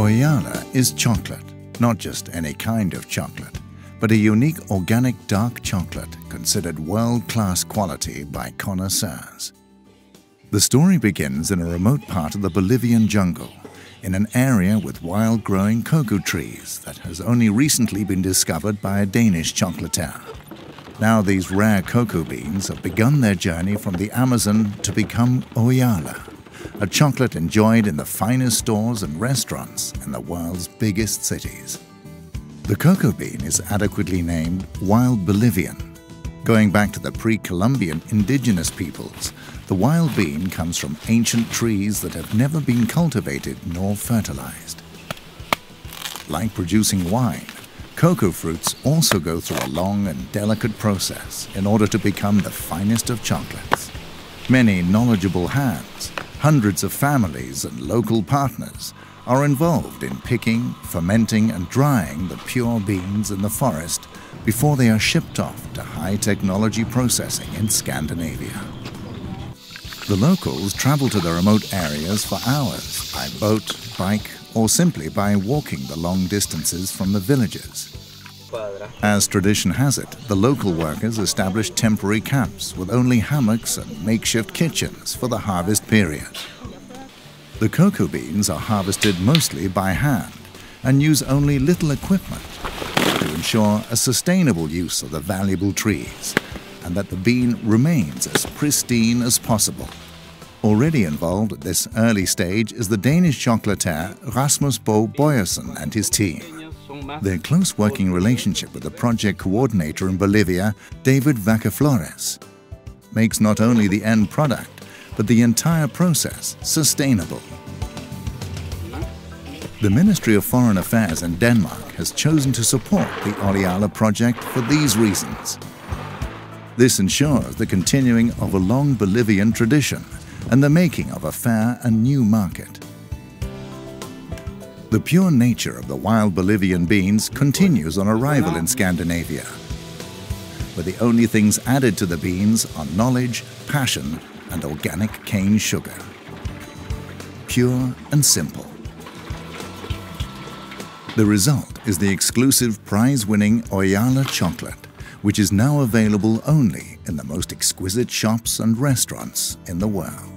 Oialla is chocolate, not just any kind of chocolate, but a unique organic dark chocolate considered world-class quality by connoisseurs. The story begins in a remote part of the Bolivian jungle, in an area with wild-growing cocoa trees that has only recently been discovered by a Danish chocolatier. Now these rare cocoa beans have begun their journey from the Amazon to become Oialla, a chocolate enjoyed in the finest stores and restaurants in the world's biggest cities. The cocoa bean is adequately named wild Bolivian. Going back to the pre-Columbian indigenous peoples, the wild bean comes from ancient trees that have never been cultivated nor fertilized. Like producing wine, cocoa fruits also go through a long and delicate process in order to become the finest of chocolates. Many knowledgeable hands Hundreds of families and local partners are involved in picking, fermenting, and drying the pure beans in the forest before they are shipped off to high technology processing in Scandinavia. The locals travel to the remote areas for hours by boat, bike, or simply by walking the long distances from the villages. As tradition has it, the local workers established temporary camps with only hammocks and makeshift kitchens for the harvest period. The cocoa beans are harvested mostly by hand and use only little equipment to ensure a sustainable use of the valuable trees and that the bean remains as pristine as possible. Already involved at this early stage is the Danish chocolatier Rasmus Bo Bojesen and his team. Their close working relationship with the project coordinator in Bolivia, David Vaca Flores, makes not only the end product, but the entire process sustainable. The Ministry of Foreign Affairs in Denmark has chosen to support the Oialla project for these reasons. This ensures the continuing of a long Bolivian tradition and the making of a fair and new market. The pure nature of the wild Bolivian beans continues on arrival in Scandinavia, where the only things added to the beans are knowledge, passion, and organic cane sugar. Pure and simple. The result is the exclusive prize-winning Oialla chocolate, which is now available only in the most exquisite shops and restaurants in the world.